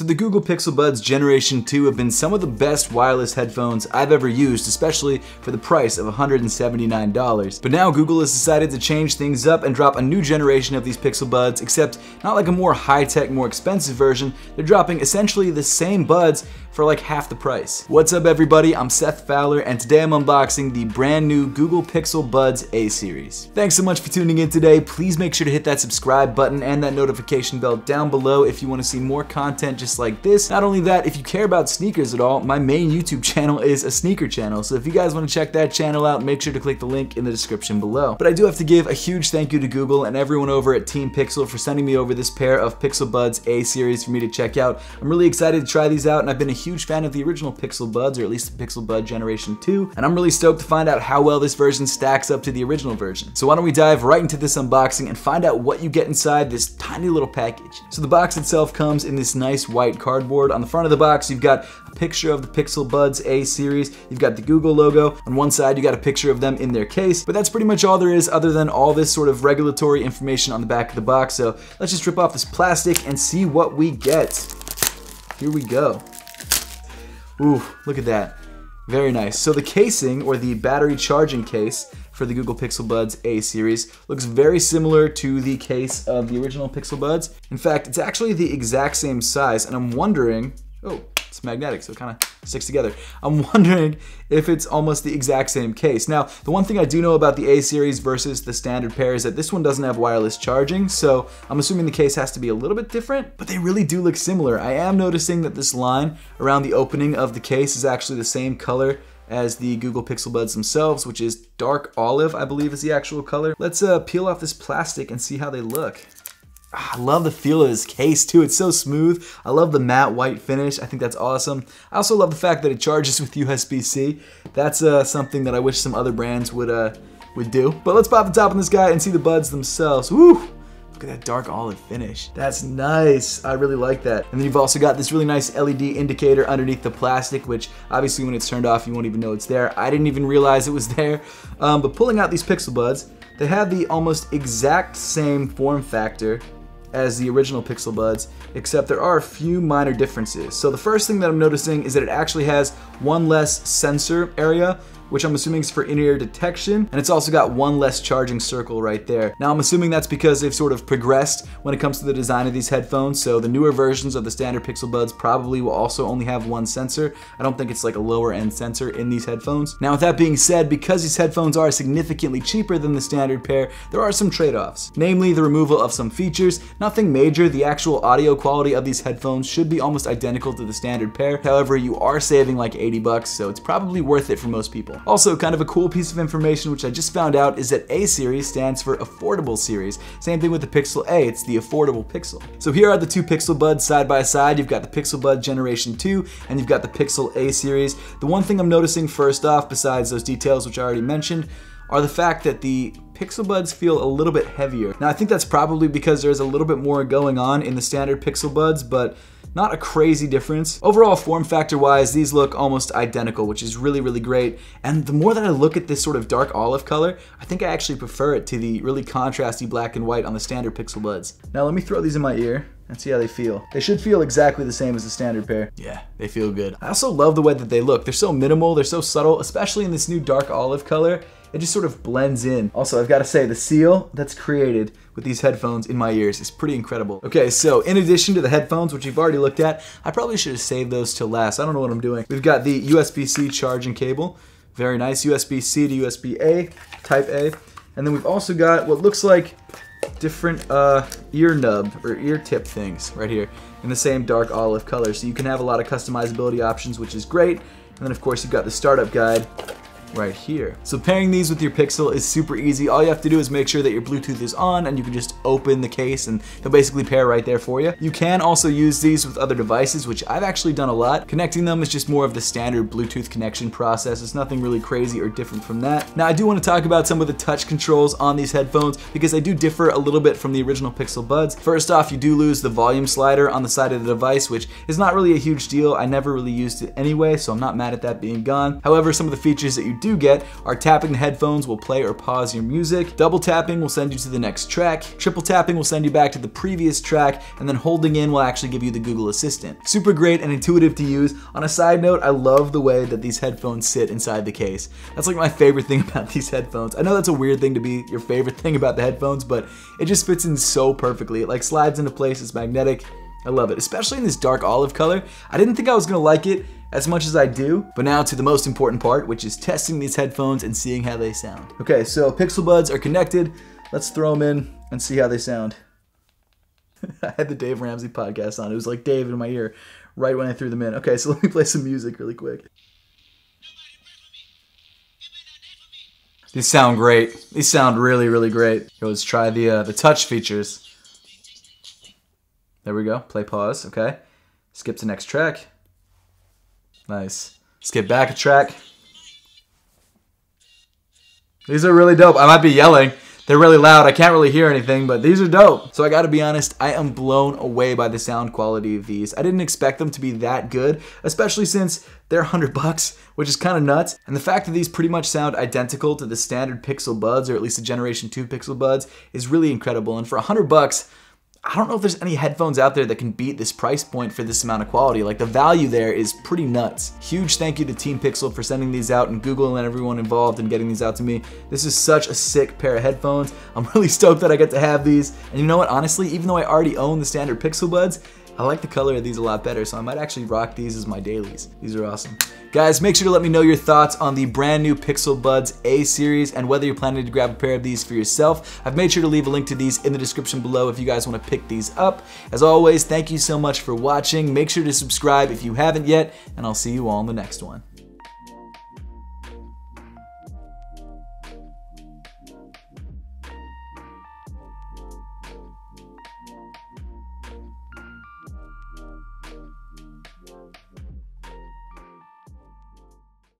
So the Google Pixel Buds Generation 2 have been some of the best wireless headphones I've ever used, especially for the price of $179. But now Google has decided to change things up and drop a new generation of these Pixel Buds, except not like a more high-tech, more expensive version. They're dropping essentially the same buds for like half the price. What's up everybody, I'm Seth Fowler and today I'm unboxing the brand new Google Pixel Buds A-Series. Thanks so much for tuning in today. Please make sure to hit that subscribe button and that notification bell down below if you want to see more content just like this. Not only that, if you care about sneakers at all, my main YouTube channel is a sneaker channel, so if you guys want to check that channel out, make sure to click the link in the description below. But I do have to give a huge thank you to Google and everyone over at Team Pixel for sending me over this pair of Pixel Buds A-Series for me to check out. I'm really excited to try these out and I've been a huge fan of the original Pixel Buds, or at least the Pixel Bud Generation 2, and I'm really stoked to find out how well this version stacks up to the original version. So why don't we dive right into this unboxing and find out what you get inside this tiny little package. So the box itself comes in this nice white cardboard. On the front of the box, you've got a picture of the Pixel Buds A series. You've got the Google logo. On one side, you got a picture of them in their case, but that's pretty much all there is other than all this sort of regulatory information on the back of the box. So let's just rip off this plastic and see what we get. Here we go. Ooh, look at that. Very nice. So the casing, or the battery charging case, for the Google Pixel Buds A series looks very similar to the case of the original Pixel Buds. In fact, it's actually the exact same size, and I'm wondering, oh, it's magnetic, so it kind of sticks together. I'm wondering if it's almost the exact same case. Now, the one thing I do know about the A series versus the standard pair is that this one doesn't have wireless charging, so I'm assuming the case has to be a little bit different, but they really do look similar. I am noticing that this line around the opening of the case is actually the same color as the Google Pixel Buds themselves, which is dark olive, I believe is the actual color. Let's uh, peel off this plastic and see how they look. Ah, I love the feel of this case too. It's so smooth. I love the matte white finish. I think that's awesome. I also love the fact that it charges with USB-C. That's uh, something that I wish some other brands would uh, would do. But let's pop the top on this guy and see the buds themselves. Woo! Look at that dark olive finish. That's nice. I really like that. And then you've also got this really nice LED indicator underneath the plastic, which obviously when it's turned off, you won't even know it's there. I didn't even realize it was there. Um, but pulling out these Pixel Buds, they have the almost exact same form factor as the original Pixel Buds, except there are a few minor differences. So the first thing that I'm noticing is that it actually has one less sensor area, which I'm assuming is for in-ear detection, and it's also got one less charging circle right there. Now I'm assuming that's because they've sort of progressed when it comes to the design of these headphones, so the newer versions of the standard Pixel Buds probably will also only have one sensor. I don't think it's like a lower end sensor in these headphones. Now with that being said, because these headphones are significantly cheaper than the standard pair, there are some trade-offs. Namely, the removal of some features, nothing major, the actual audio quality of these headphones should be almost identical to the standard pair. However, you are saving like 80 bucks, so it's probably worth it for most people. Also, kind of a cool piece of information which I just found out is that A series stands for affordable series. Same thing with the Pixel A, it's the affordable Pixel. So here are the two Pixel Buds side by side. You've got the Pixel Bud Generation 2 and you've got the Pixel A series. The one thing I'm noticing first off, besides those details which I already mentioned, are the fact that the Pixel Buds feel a little bit heavier. Now I think that's probably because there's a little bit more going on in the standard Pixel Buds, but not a crazy difference. Overall, form factor wise, these look almost identical, which is really, really great. And the more that I look at this sort of dark olive color, I think I actually prefer it to the really contrasty black and white on the standard Pixel Buds. Now let me throw these in my ear and see how they feel. They should feel exactly the same as the standard pair. Yeah, they feel good. I also love the way that they look. They're so minimal, they're so subtle, especially in this new dark olive color it just sort of blends in. Also, I've got to say, the seal that's created with these headphones in my ears is pretty incredible. Okay, so in addition to the headphones, which you've already looked at, I probably should have saved those till last. I don't know what I'm doing. We've got the USB-C charging cable. Very nice, USB-C to USB-A, Type A. And then we've also got what looks like different uh, ear nub or ear tip things right here in the same dark olive color. So you can have a lot of customizability options, which is great. And then of course you've got the startup guide right here. So pairing these with your Pixel is super easy. All you have to do is make sure that your Bluetooth is on and you can just open the case and they'll basically pair right there for you. You can also use these with other devices, which I've actually done a lot. Connecting them is just more of the standard Bluetooth connection process. It's nothing really crazy or different from that. Now I do want to talk about some of the touch controls on these headphones because they do differ a little bit from the original Pixel Buds. First off, you do lose the volume slider on the side of the device, which is not really a huge deal. I never really used it anyway, so I'm not mad at that being gone. However, some of the features that you do get are tapping the headphones will play or pause your music, double tapping will send you to the next track, triple tapping will send you back to the previous track, and then holding in will actually give you the Google Assistant. Super great and intuitive to use. On a side note, I love the way that these headphones sit inside the case. That's like my favorite thing about these headphones. I know that's a weird thing to be your favorite thing about the headphones, but it just fits in so perfectly. It like slides into place, it's magnetic. I love it, especially in this dark olive color. I didn't think I was gonna like it as much as I do, but now to the most important part, which is testing these headphones and seeing how they sound. Okay, so Pixel Buds are connected. Let's throw them in and see how they sound. I had the Dave Ramsey podcast on. It was like Dave in my ear right when I threw them in. Okay, so let me play some music really quick. These sound great. These sound really, really great. Let's try the uh, the touch features. There we go. Play pause. Okay. Skip to next track. Nice. Skip back a track. These are really dope. I might be yelling. They're really loud. I can't really hear anything, but these are dope. So I gotta be honest, I am blown away by the sound quality of these. I didn't expect them to be that good, especially since they're 100 bucks, which is kind of nuts. And the fact that these pretty much sound identical to the standard Pixel Buds, or at least the Generation 2 Pixel Buds, is really incredible. And for 100 bucks, I don't know if there's any headphones out there that can beat this price point for this amount of quality. Like the value there is pretty nuts. Huge thank you to Team Pixel for sending these out and Google and everyone involved in getting these out to me. This is such a sick pair of headphones. I'm really stoked that I get to have these. And you know what, honestly, even though I already own the standard Pixel Buds, I like the color of these a lot better, so I might actually rock these as my dailies. These are awesome. Guys, make sure to let me know your thoughts on the brand new Pixel Buds A series and whether you're planning to grab a pair of these for yourself. I've made sure to leave a link to these in the description below if you guys want to pick these up. As always, thank you so much for watching. Make sure to subscribe if you haven't yet, and I'll see you all in the next one.